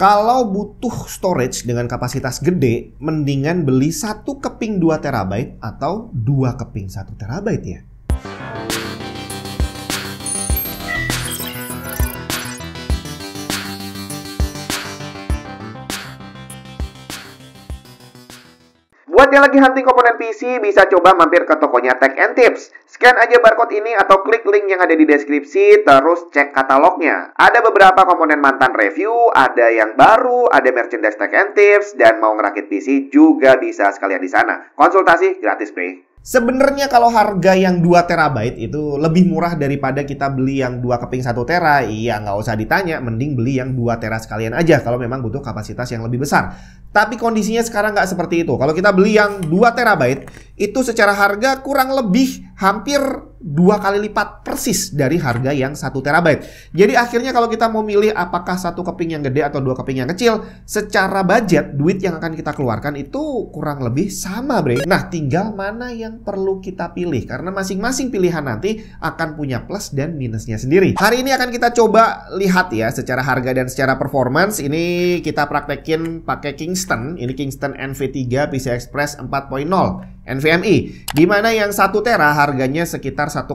Kalau butuh storage dengan kapasitas gede, mendingan beli satu keping 2 terabyte atau dua keping 1 terabyte ya. Buat yang lagi hunting komponen PC, bisa coba mampir ke tokonya Tech and Tips. Scan aja barcode ini atau klik link yang ada di deskripsi, terus cek katalognya. Ada beberapa komponen mantan review, ada yang baru, ada merchandise Tech and Tips, dan mau ngerakit PC juga bisa sekalian di sana. Konsultasi gratis, bre. Sebenarnya kalau harga yang 2 terabyte itu lebih murah daripada kita beli yang 2 keping 1 tera, iya nggak usah ditanya, mending beli yang 2 tera sekalian aja kalau memang butuh kapasitas yang lebih besar. Tapi kondisinya sekarang nggak seperti itu. Kalau kita beli yang 2 terabyte, itu secara harga kurang lebih hampir dua kali lipat persis dari harga yang satu terabyte. Jadi akhirnya kalau kita mau milih apakah satu keping yang gede atau dua keping yang kecil, secara budget duit yang akan kita keluarkan itu kurang lebih sama, bre. Nah, tinggal mana yang perlu kita pilih karena masing-masing pilihan nanti akan punya plus dan minusnya sendiri. Hari ini akan kita coba lihat ya secara harga dan secara performance. Ini kita praktekin pakai Kingston. Ini Kingston NV3 PCI Express 4.0 NVMe. Di mana yang 1 tera harganya sekitar 1,1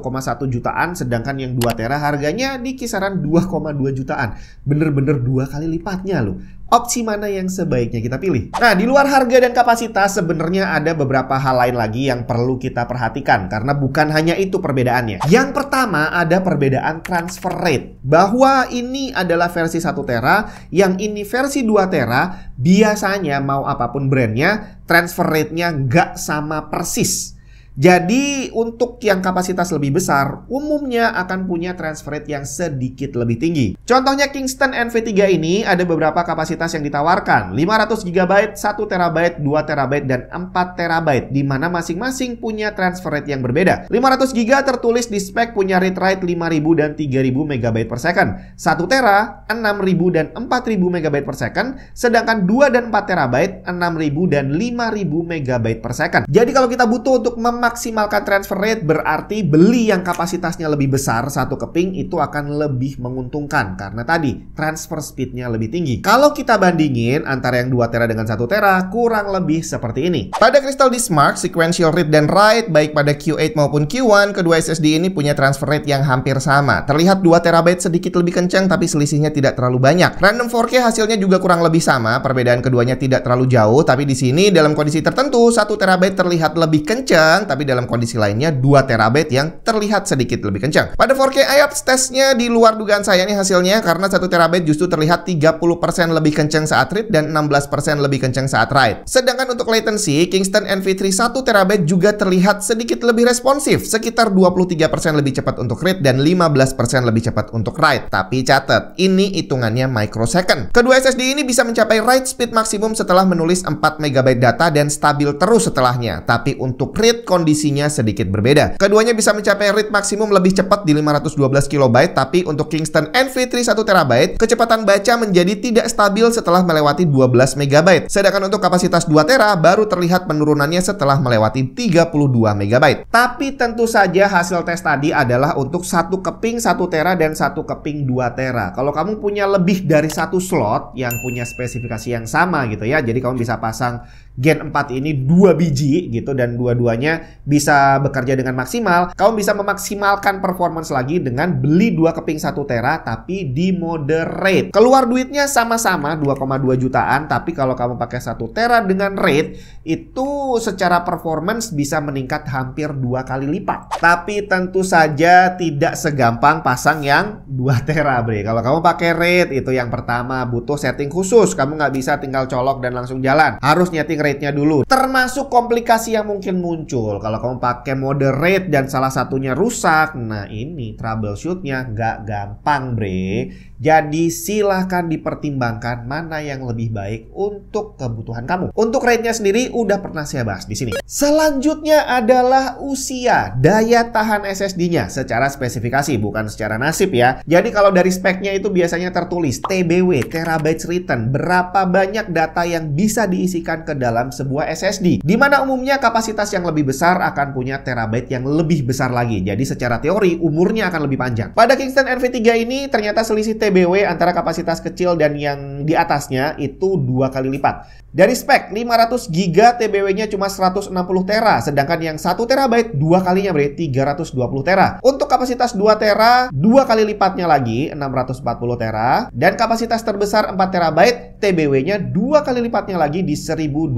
jutaan, sedangkan yang 2 tera harganya di kisaran 2,2 jutaan. Bener-bener dua kali lipatnya loh opsi mana yang sebaiknya kita pilih. Nah, di luar harga dan kapasitas sebenarnya ada beberapa hal lain lagi yang perlu kita perhatikan karena bukan hanya itu perbedaannya. Yang pertama ada perbedaan transfer rate. Bahwa ini adalah versi 1 tera, yang ini versi 2 tera, biasanya mau apa pun brandnya, transfer rate-nya nggak sama persis. Jadi untuk yang kapasitas lebih besar, umumnya akan punya transfer rate yang sedikit lebih tinggi. Contohnya Kingston NV3 ini ada beberapa kapasitas yang ditawarkan, 500 GB, 1 TB, 2 TB, dan 4 TB, di mana masing-masing punya transfer rate yang berbeda. 500 GB tertulis di spek punya read write 5000 dan 3000 MB per second. 1 tera 6000 dan 4000 MB per second, sedangkan 2 dan 4 TB 6000 dan 5000 MB per second. Jadi kalau kita butuh untuk mem memaksimalkan transfer rate berarti beli yang kapasitasnya lebih besar satu keping itu akan lebih menguntungkan karena tadi transfer speednya lebih tinggi. Kalau kita bandingin antara yang 2 tera dengan 1 tera kurang lebih seperti ini. Pada Disk Mark, sequential read dan write baik pada Q8 maupun Q1 kedua SSD ini punya transfer rate yang hampir sama. Terlihat 2 terabyte sedikit lebih kencang tapi selisihnya tidak terlalu banyak. Random 4K hasilnya juga kurang lebih sama, perbedaan keduanya tidak terlalu jauh tapi di sini dalam kondisi tertentu 1 terabyte terlihat lebih kencang tapi dalam kondisi lainnya 2 terabyte yang terlihat sedikit lebih kencang. Pada 4K IOPS tesnya di luar dugaan saya nih hasilnya karena 1 terabyte justru terlihat 30% lebih kencang saat read dan 16% lebih kencang saat write. Sedangkan untuk latency, Kingston NV3 1 terabyte juga terlihat sedikit lebih responsif, sekitar 23% lebih cepat untuk read dan 15% lebih cepat untuk write. Tapi catat, ini hitungannya microsecond. Kedua SSD ini bisa mencapai write speed maksimum setelah menulis 4 MB data dan stabil terus setelahnya. Tapi untuk read kondisinya sedikit berbeda. Keduanya bisa mencapai read maksimum lebih cepat di 512 KB, tapi untuk Kingston NV3 1 TB, kecepatan baca menjadi tidak stabil setelah melewati 12 MB. Sedangkan untuk kapasitas 2 TB baru terlihat penurunannya setelah melewati 32 MB. Tapi tentu saja hasil tes tadi adalah untuk satu keping 1 tera dan satu keping 2 tera. Kalau kamu punya lebih dari satu slot yang punya spesifikasi yang sama gitu ya, jadi kamu bisa pasang Gen 4 ini dua biji gitu dan dua-duanya bisa bekerja dengan maksimal. Kamu bisa memaksimalkan performance lagi dengan beli dua keping 1 tera tapi di mode rate. Keluar duitnya sama-sama 2,2 jutaan tapi kalau kamu pakai 1 tera dengan rate itu secara performance bisa meningkat hampir dua kali lipat. Tapi tentu saja tidak segampang pasang yang 2 tera bre. Kalau kamu pakai rate itu yang pertama butuh setting khusus. Kamu nggak bisa tinggal colok dan langsung jalan. Harus nyeting rate-nya dulu. Termasuk komplikasi yang mungkin muncul. Kalau kamu pakai mode rate dan salah satunya rusak, nah ini troubleshootnya nggak gampang bre. Jadi silahkan dipertimbangkan mana yang lebih baik untuk kebutuhan kamu. Untuk rate-nya sendiri udah pernah saya bahas di sini. Selanjutnya adalah usia, daya tahan SSD-nya secara spesifikasi bukan secara nasib ya. Jadi kalau dari speknya itu biasanya tertulis TBW, terabytes written, berapa banyak data yang bisa diisikan ke dalam sebuah SSD. Di mana umumnya kapasitas yang lebih besar akan punya terabyte yang lebih besar lagi. Jadi secara teori umurnya akan lebih panjang. Pada Kingston NV3 ini ternyata selisih TBW antara kapasitas kecil dan yang di atasnya itu dua kali lipat. Dari spek 500 GB TBW-nya cuma 160 tera, sedangkan yang 1 terabyte dua kalinya berarti 320 tera. Untuk kapasitas 2 tera, dua kali lipatnya lagi 640 tera dan kapasitas terbesar 4 terabyte TBW-nya dua kali lipatnya lagi di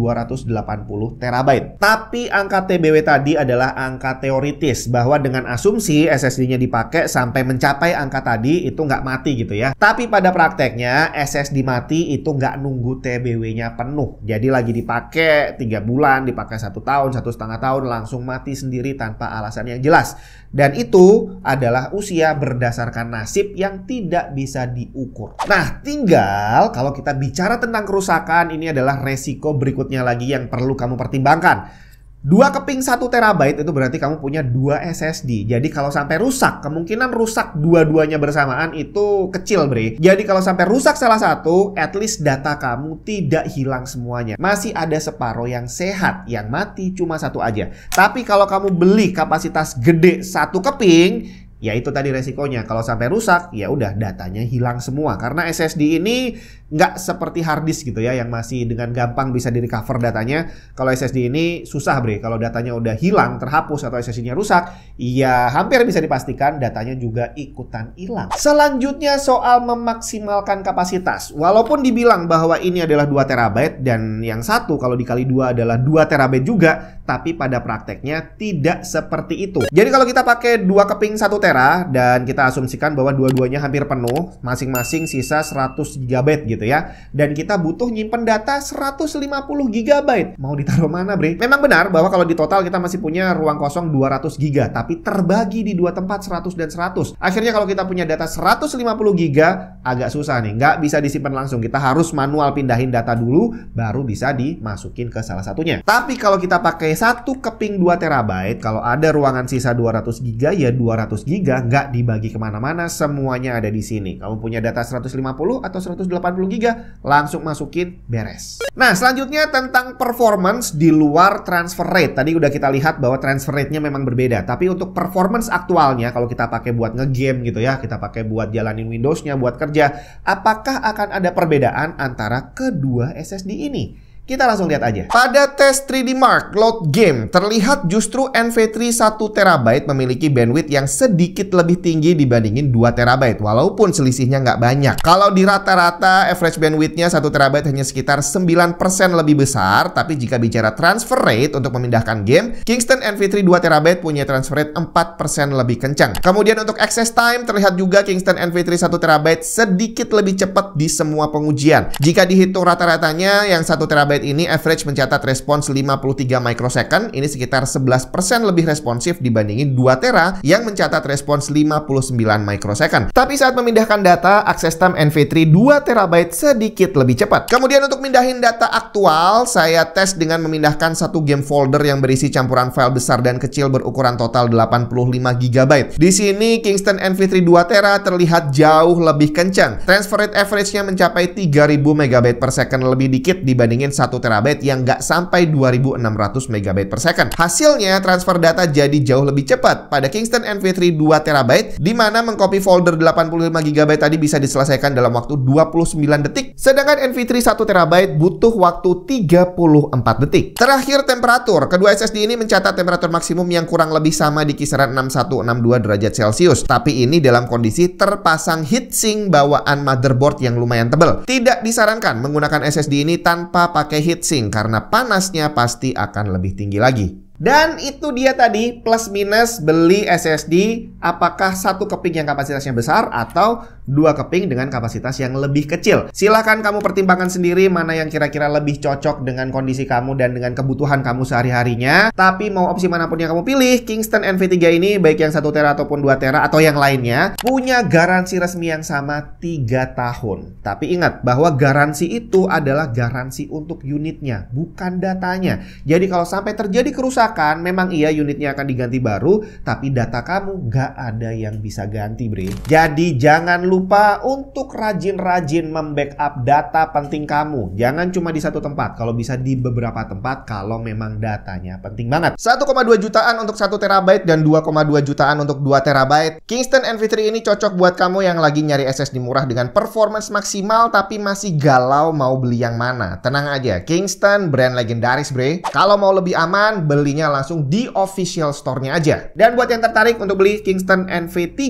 1280 terabyte. Tapi angka TBW tadi adalah angka teoritis bahwa dengan asumsi SSD-nya dipakai sampai mencapai angka tadi itu nggak mati gitu ya. Tapi pada prakteknya SSD mati itu nggak nunggu TBW-nya penuh jadi lagi dipakai tiga bulan, dipakai satu tahun, satu setengah tahun, langsung mati sendiri tanpa alasan yang jelas. Dan itu adalah usia berdasarkan nasib yang tidak bisa diukur. Nah, tinggal kalau kita bicara tentang kerusakan, ini adalah resiko berikutnya lagi yang perlu kamu pertimbangkan. Dua keping 1 terabyte itu berarti kamu punya dua SSD. Jadi kalau sampai rusak, kemungkinan rusak dua-duanya bersamaan itu kecil, Bre. Jadi kalau sampai rusak salah satu, at least data kamu tidak hilang semuanya. Masih ada separuh yang sehat, yang mati cuma satu aja. Tapi kalau kamu beli kapasitas gede satu keping, Ya itu tadi resikonya. Kalau sampai rusak, ya udah datanya hilang semua. Karena SSD ini nggak seperti hard disk gitu ya, yang masih dengan gampang bisa di recover datanya. Kalau SSD ini susah bre. Kalau datanya udah hilang, terhapus atau SSD-nya rusak, ya hampir bisa dipastikan datanya juga ikutan hilang. Selanjutnya soal memaksimalkan kapasitas. Walaupun dibilang bahwa ini adalah 2 terabyte dan yang satu kalau dikali dua adalah 2 terabyte juga, tapi pada prakteknya tidak seperti itu. Jadi kalau kita pakai dua keping 1 terabyte tera dan kita asumsikan bahwa dua-duanya hampir penuh, masing-masing sisa 100 GB gitu ya. Dan kita butuh nyimpen data 150 GB. Mau ditaruh mana, Bre? Memang benar bahwa kalau di total kita masih punya ruang kosong 200 GB, tapi terbagi di dua tempat 100 dan 100. Akhirnya kalau kita punya data 150 GB agak susah nih, nggak bisa disimpan langsung. Kita harus manual pindahin data dulu baru bisa dimasukin ke salah satunya. Tapi kalau kita pakai satu keping 2 terabyte, kalau ada ruangan sisa 200 GB ya 200 GB giga nggak dibagi ke mana-mana, semuanya ada di sini. Kamu punya data 150 atau 180 giga, langsung masukin beres. Nah, selanjutnya tentang performance di luar transfer rate. Tadi udah kita lihat bahwa transfer rate-nya memang berbeda. Tapi untuk performance aktualnya, kalau kita pakai buat ngegame gitu ya, kita pakai buat jalanin Windows-nya, buat kerja, apakah akan ada perbedaan antara kedua SSD ini? Kita langsung lihat aja. Pada tes 3D Mark Load Game, terlihat justru NV3 1TB memiliki bandwidth yang sedikit lebih tinggi dibandingin 2TB, walaupun selisihnya nggak banyak. Kalau di rata-rata average bandwidthnya 1TB hanya sekitar 9% lebih besar, tapi jika bicara transfer rate untuk memindahkan game, Kingston NV3 2TB punya transfer rate 4% lebih kencang. Kemudian untuk access time, terlihat juga Kingston NV3 1TB sedikit lebih cepat di semua pengujian. Jika dihitung rata-ratanya, yang 1TB ini average mencatat respons 53 microsecond, ini sekitar 11% lebih responsif dibandingin 2 tera yang mencatat respons 59 microsecond. Tapi saat memindahkan data, akses time NV3 2 terabyte sedikit lebih cepat. Kemudian untuk mindahin data aktual, saya tes dengan memindahkan satu game folder yang berisi campuran file besar dan kecil berukuran total 85 GB. Di sini Kingston NV3 2 tera terlihat jauh lebih kencang. Transfer rate average-nya mencapai 3000 MB per second lebih dikit dibandingin 1 terabyte yang nggak sampai 2600 MB per second. Hasilnya transfer data jadi jauh lebih cepat pada Kingston NV3 2 terabyte di mana mengcopy folder 85 GB tadi bisa diselesaikan dalam waktu 29 detik, sedangkan NV3 1 terabyte butuh waktu 34 detik. Terakhir temperatur, kedua SSD ini mencatat temperatur maksimum yang kurang lebih sama di kisaran 61-62 derajat Celcius, tapi ini dalam kondisi terpasang heatsink bawaan motherboard yang lumayan tebal. Tidak disarankan menggunakan SSD ini tanpa pakai pakai heatsink karena panasnya pasti akan lebih tinggi lagi. Dan itu dia tadi plus minus beli SSD apakah satu keping yang kapasitasnya besar atau dua keping dengan kapasitas yang lebih kecil. Silahkan kamu pertimbangkan sendiri mana yang kira-kira lebih cocok dengan kondisi kamu dan dengan kebutuhan kamu sehari-harinya. Tapi mau opsi mana pun yang kamu pilih, Kingston NV3 ini baik yang 1 tera ataupun 2 tera atau yang lainnya punya garansi resmi yang sama 3 tahun. Tapi ingat bahwa garansi itu adalah garansi untuk unitnya, bukan datanya. Jadi kalau sampai terjadi kerusakan memang iya unitnya akan diganti baru, tapi data kamu nggak ada yang bisa ganti, Bre. Jadi jangan lupa lupa untuk rajin-rajin membackup data penting kamu. Jangan cuma di satu tempat, kalau bisa di beberapa tempat kalau memang datanya penting banget. 1,2 jutaan untuk 1 terabyte dan 2,2 jutaan untuk 2 terabyte. Kingston NV3 ini cocok buat kamu yang lagi nyari SSD murah dengan performance maksimal tapi masih galau mau beli yang mana. Tenang aja, Kingston brand legendaris bre. Kalau mau lebih aman, belinya langsung di official store-nya aja. Dan buat yang tertarik untuk beli Kingston NV3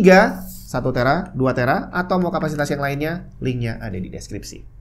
1 tera, 2 tera, atau mau kapasitas yang lainnya, linknya ada di deskripsi.